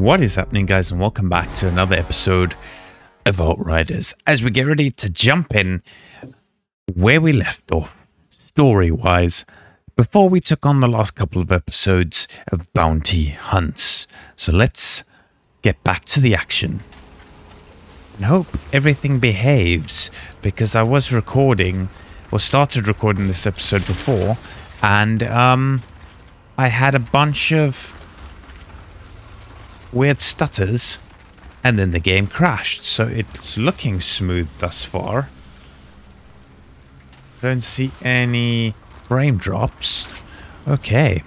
What is happening, guys, and welcome back to another episode of Outriders as we get ready to jump in where we left off, story wise, before we took on the last couple of episodes of Bounty Hunts. So let's get back to the action. And hope everything behaves because I was recording or started recording this episode before and um, I had a bunch of weird stutters, and then the game crashed. So it's looking smooth thus far. Don't see any frame drops. Okay.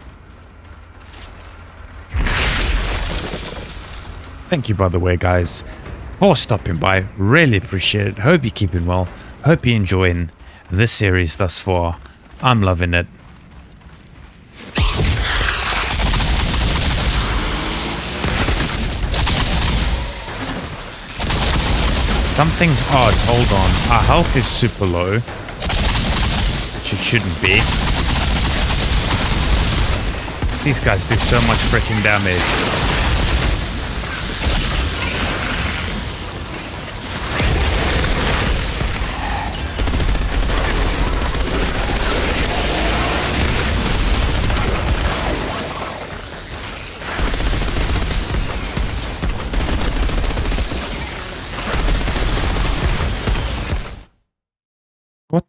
Thank you, by the way, guys, for stopping by. Really appreciate it. Hope you're keeping well. Hope you're enjoying this series thus far. I'm loving it. Something's odd. Hold on. Our health is super low. Which it shouldn't be. These guys do so much freaking damage.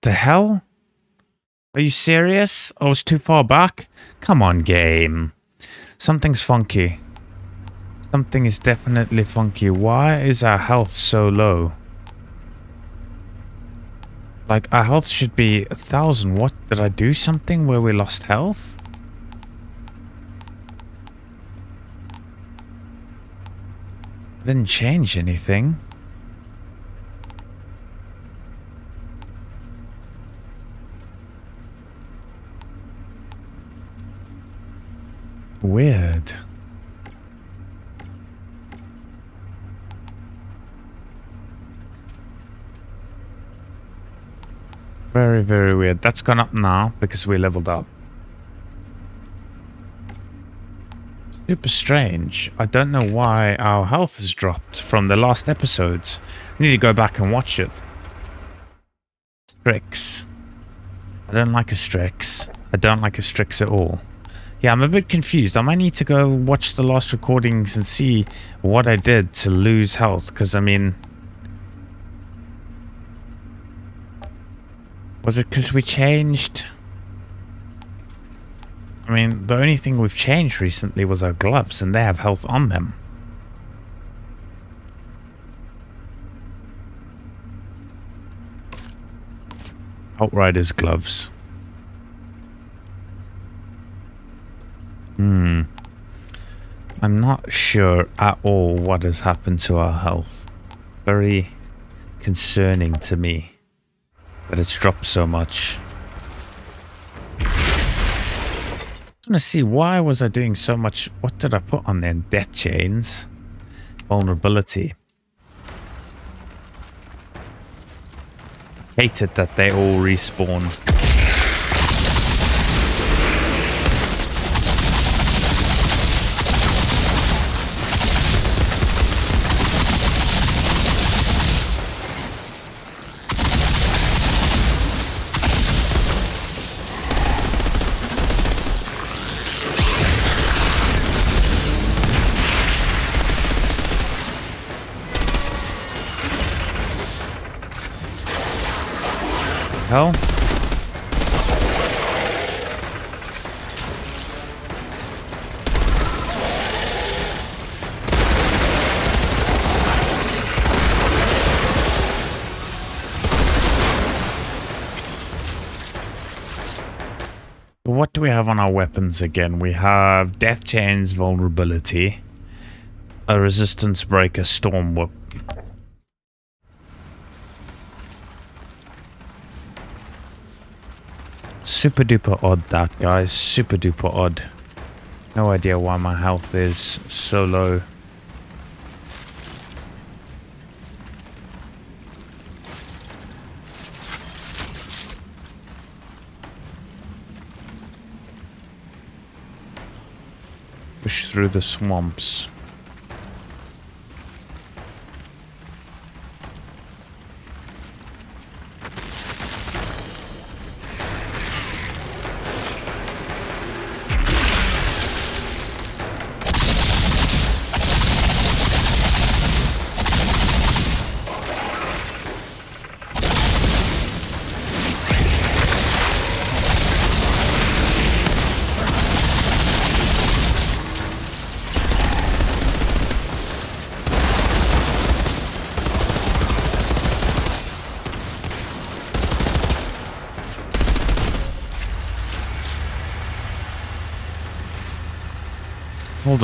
The hell? Are you serious? Oh, I was too far back? Come on, game. Something's funky. Something is definitely funky. Why is our health so low? Like, our health should be a thousand. What? Did I do something where we lost health? Didn't change anything. Weird. Very, very weird. That's gone up now because we leveled up. Super strange. I don't know why our health has dropped from the last episodes. I need to go back and watch it. Strix. I don't like a Strix. I don't like a Strix at all. Yeah, I'm a bit confused. I might need to go watch the last recordings and see what I did to lose health. Because, I mean... Was it because we changed... I mean, the only thing we've changed recently was our gloves, and they have health on them. Outriders gloves. Hmm. I'm not sure at all what has happened to our health. Very concerning to me that it's dropped so much. I want to see why was I doing so much. What did I put on there? Death chains, vulnerability. Hated that they all respawn. Hell? What do we have on our weapons again? We have Death Chains Vulnerability, a Resistance Breaker Storm Whip, Super duper odd that, guys. Super duper odd. No idea why my health is so low. Push through the swamps.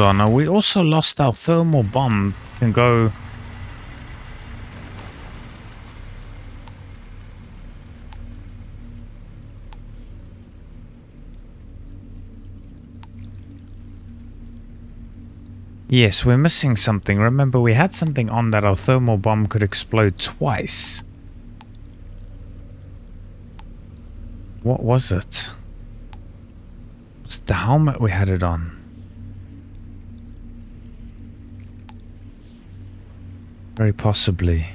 Hold we also lost our thermal bomb. Can go... Yes, we're missing something. Remember, we had something on that our thermal bomb could explode twice. What was it? It's the helmet we had it on. Very possibly.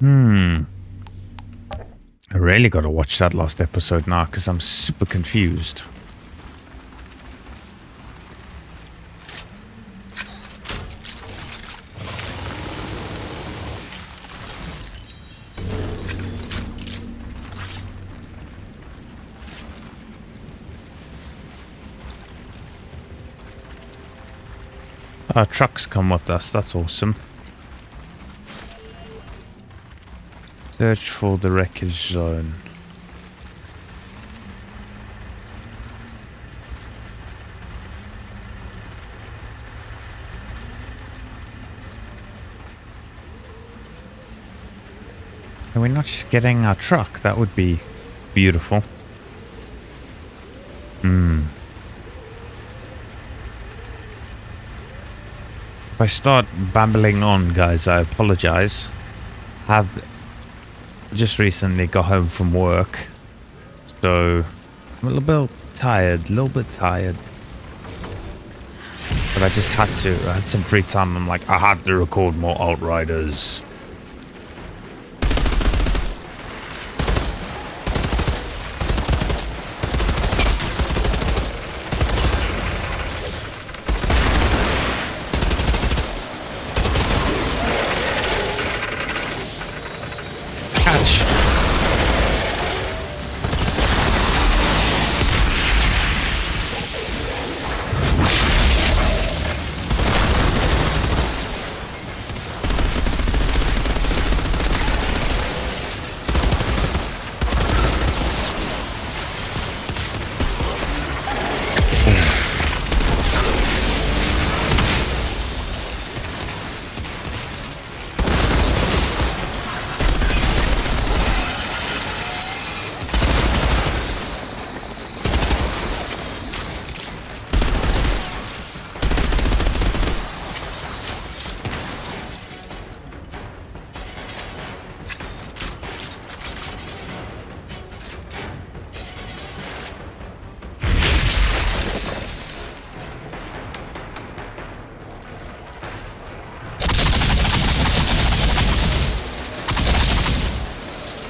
Hmm. I really got to watch that last episode now because I'm super confused. Our trucks come with us, that's awesome. Search for the wreckage zone. Are we not just getting our truck? That would be beautiful. If I start babbling on, guys, I apologize. Have just recently got home from work, so I'm a little bit tired, a little bit tired. But I just had to. I had some free time. I'm like, I had to record more Outriders.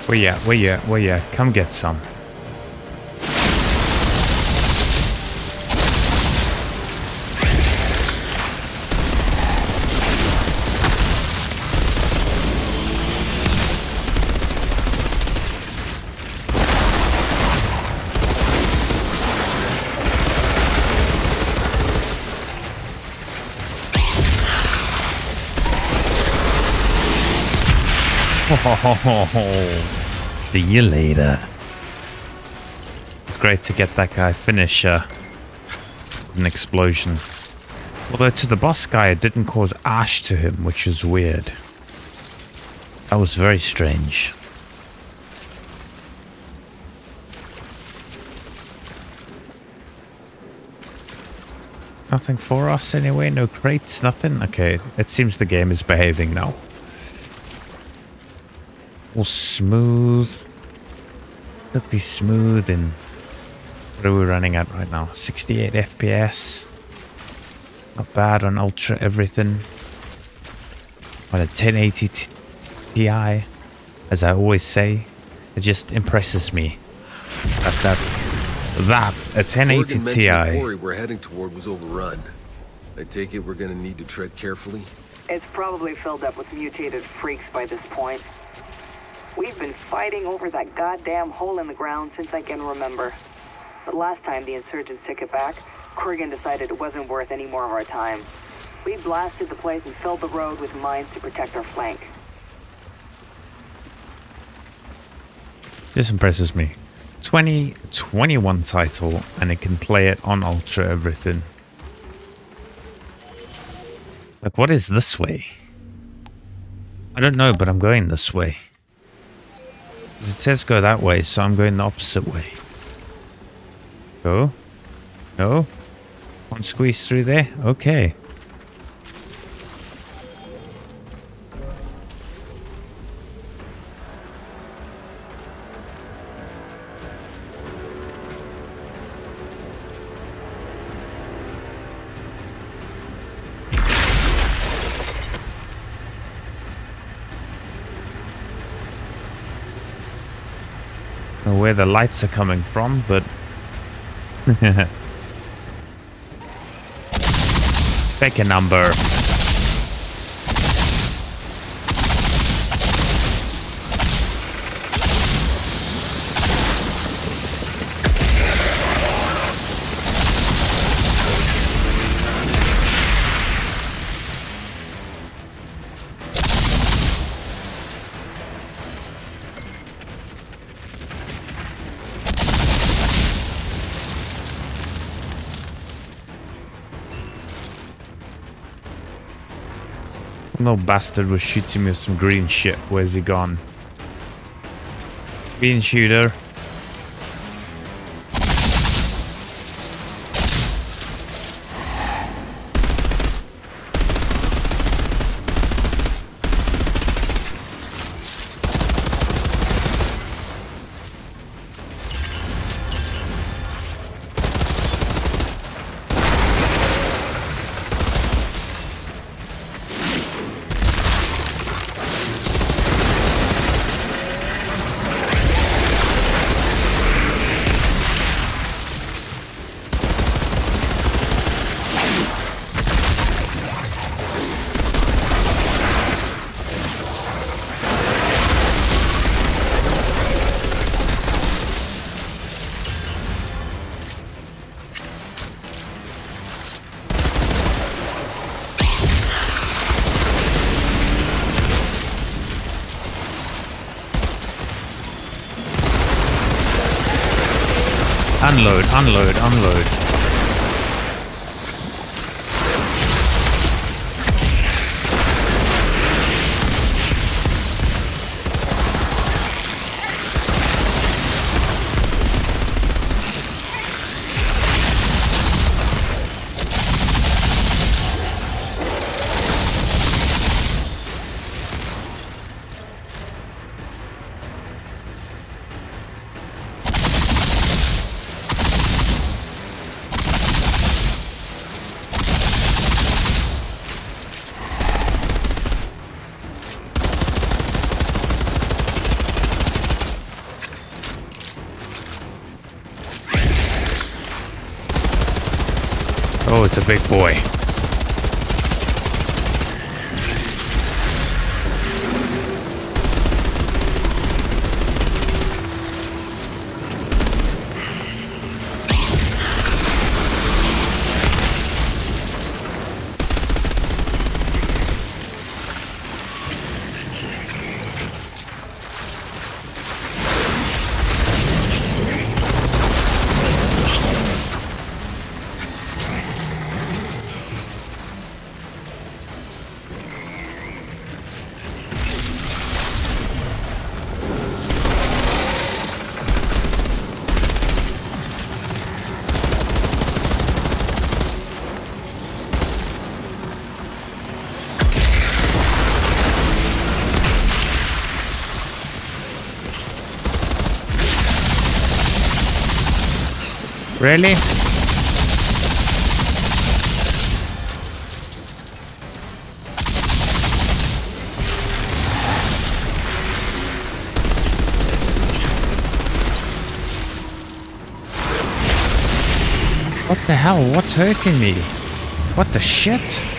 Where you at? Where you at? Where you at? Come get some. See you later. It's great to get that guy finisher. uh, an explosion. Although to the boss guy, it didn't cause ash to him, which is weird. That was very strange. Nothing for us anyway? No crates? Nothing? Okay, it seems the game is behaving now all smooth. Silky smooth and what are we running at right now? 68 FPS. Not bad on ultra everything. On a 1080 Ti, as I always say, it just impresses me. That that that a 1080 Ti. The we're heading toward was overrun. I take it we're gonna need to tread carefully. It's probably filled up with mutated freaks by this point. We've been fighting over that goddamn hole in the ground since I can remember. But last time the insurgents took it back, Corrigan decided it wasn't worth any more of our time. We blasted the place and filled the road with mines to protect our flank. This impresses me. 2021 title, and it can play it on Ultra everything. Like, what is this way? I don't know, but I'm going this way. It says go that way, so I'm going the opposite way. Go. No. Can't squeeze through there? Okay. The lights are coming from, but... Take a number. No bastard was shooting me with some green shit. Where's he gone? Green shooter. Unload, unload, unload. It's a big boy. Really? What the hell? What's hurting me? What the shit?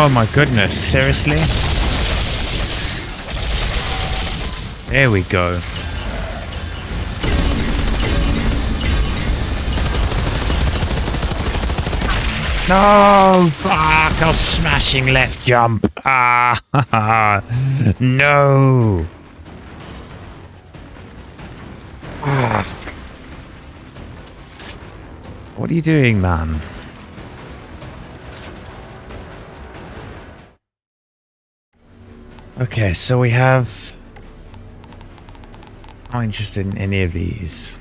Oh my goodness, seriously? There we go. No! Fuck! I was smashing left jump. Ah! no! Ah. What are you doing, man? Okay, so we have... I'm not interested in any of these.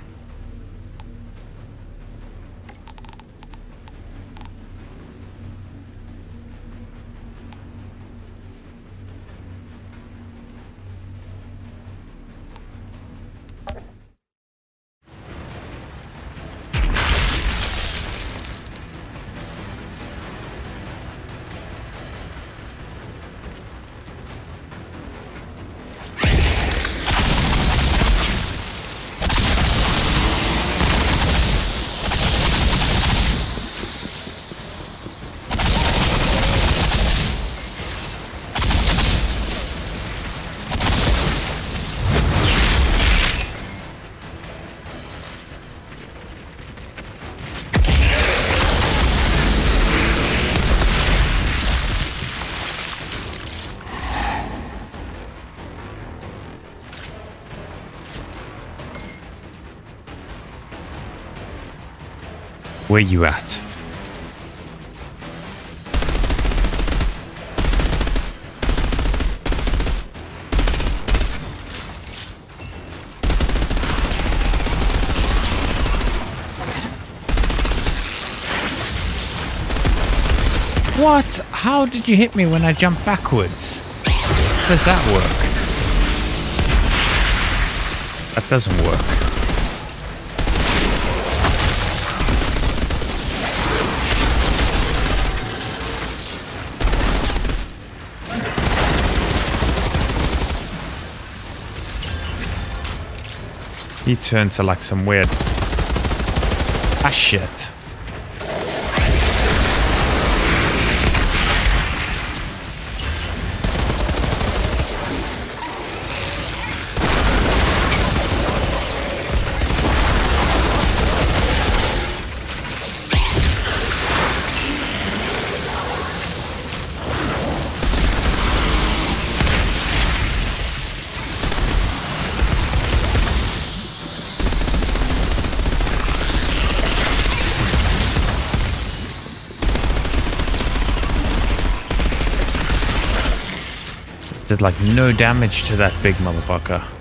Where you at? What? How did you hit me when I jumped backwards? Does that work? That doesn't work. He turned to like some weird... Ah, shit. Did like no damage to that big motherfucker.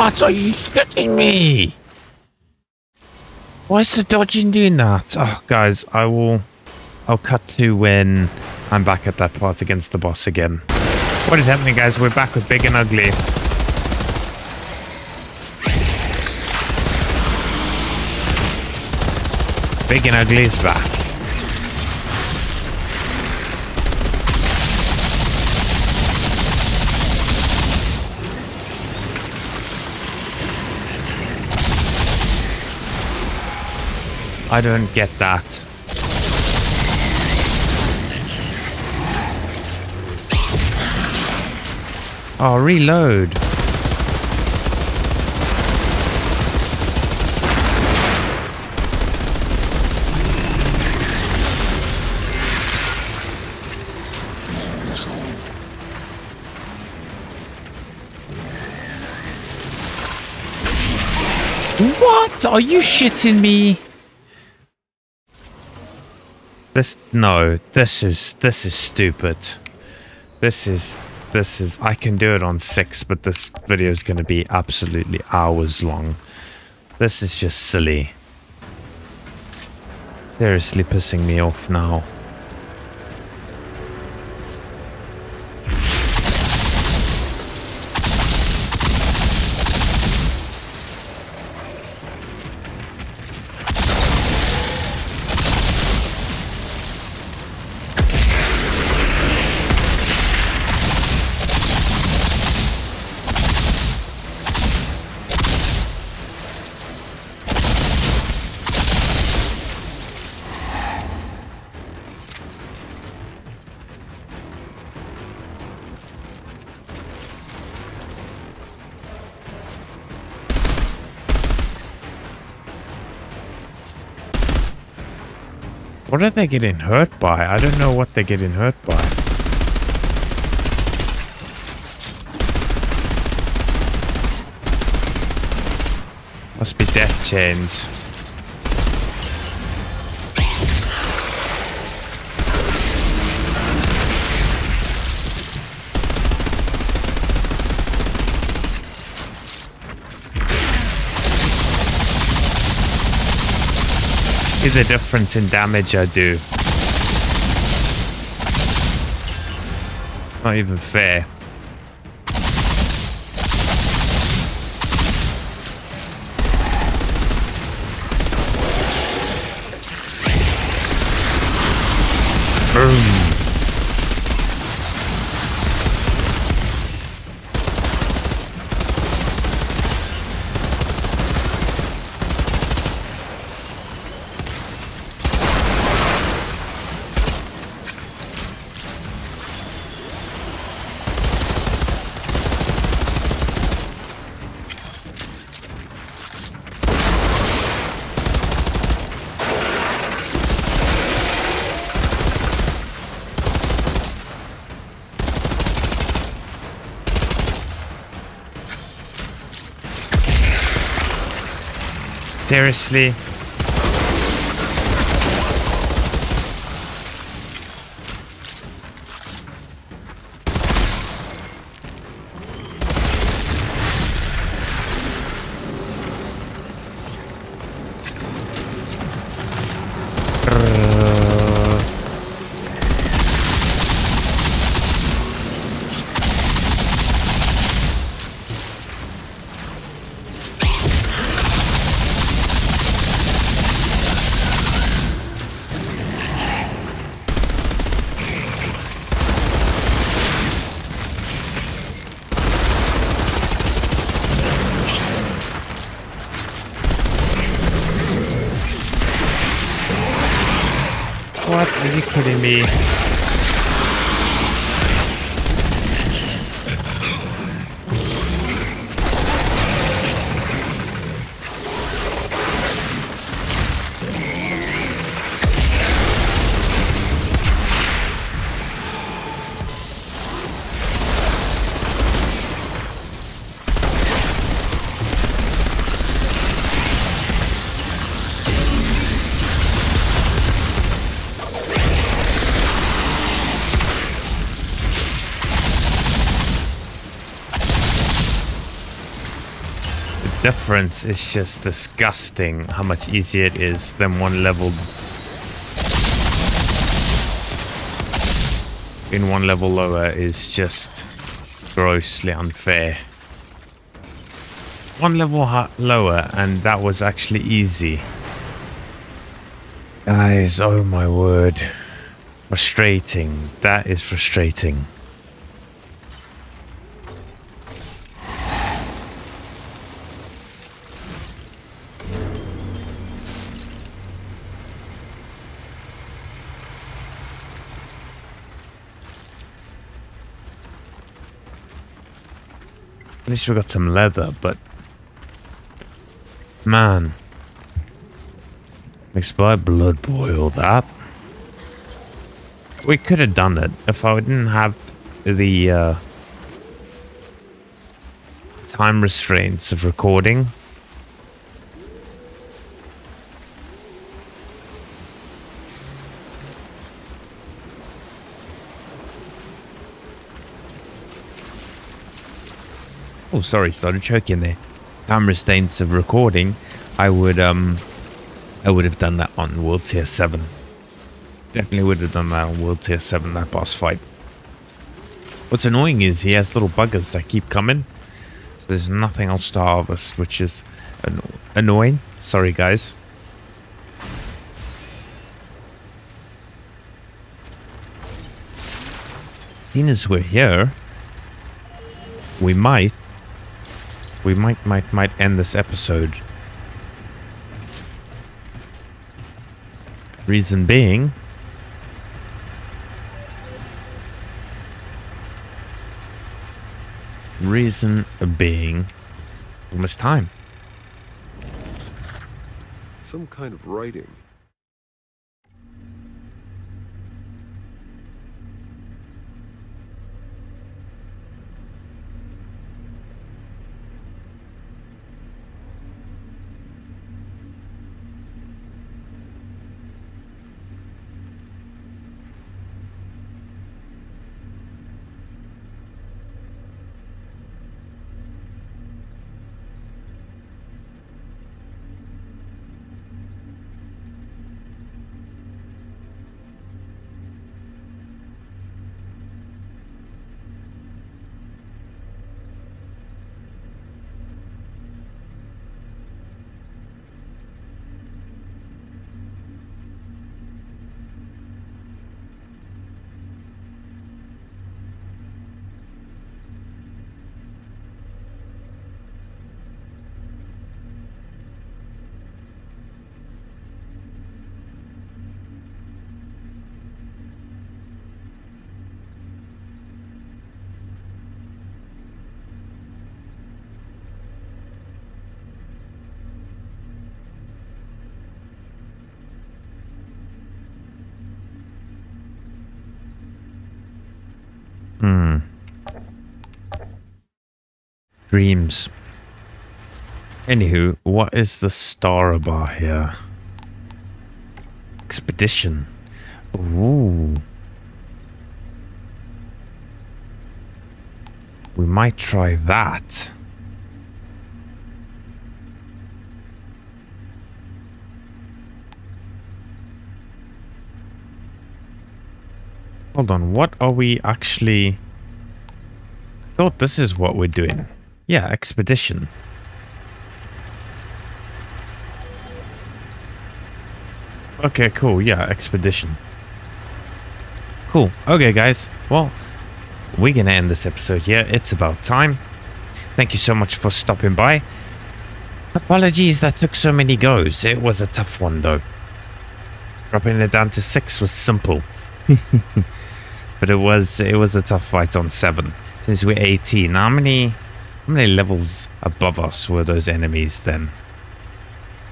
What? Are you shitting me? Why is the dodging doing that? Oh, guys, I will... I'll cut to when I'm back at that part against the boss again. What is happening, guys? We're back with Big and Ugly. Big and Ugly is back. I don't get that. Oh, reload. What? Are you shitting me? This no, this is this is stupid. This is this is I can do it on 6, but this video is going to be absolutely hours long. This is just silly. Seriously pissing me off now. What are they getting hurt by? I don't know what they're getting hurt by. Must be death chains. Is the difference in damage I do. Not even fair. Seriously? Me. Difference is just disgusting how much easier it is than one level in one level lower is just grossly unfair. One level lower and that was actually easy. Guys, oh my word. Frustrating. That is frustrating. Least we got some leather, but... Man. Makes my blood boil, that. We could have done it if I didn't have the uh, time restraints of recording. Oh, sorry, started choking there. Time restraints of recording. I would um, I would have done that on World Tier Seven. Definitely would have done that on World Tier 7, that boss fight. What's annoying is he has little buggers that keep coming. So there's nothing else to harvest, which is an annoying. Sorry, guys. Seeing as we're here, we might, we might, might, might end this episode. Reason being, Reason being, almost time. Some kind of writing. Hmm. Dreams. Anywho, what is the star bar here? Expedition. Ooh. We might try that. Hold on, what are we actually... I thought this is what we're doing. Yeah, expedition. Okay, cool. Yeah, expedition. Cool. Okay, guys. Well, we're going to end this episode here. It's about time. Thank you so much for stopping by. Apologies that took so many goes. It was a tough one, though. Dropping it down to six was simple. but it was it was a tough fight on seven. Since we're 18, how many how many levels above us were those enemies then?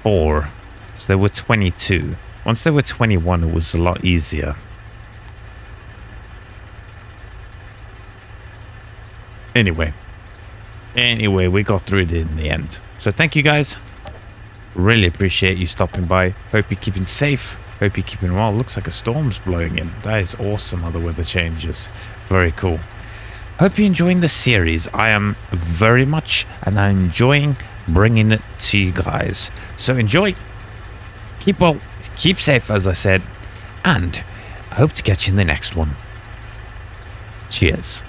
Four. So there were 22. Once there were 21, it was a lot easier. Anyway. Anyway, we got through it in the end. So thank you guys. Really appreciate you stopping by. Hope you're keeping safe. Hope you're keeping well. Looks like a storm's blowing in. That is awesome Other weather changes. Very cool. Hope you're enjoying the series. I am very much, and I'm enjoying bringing it to you guys. So enjoy. Keep well. Keep safe, as I said. And I hope to catch you in the next one. Cheers.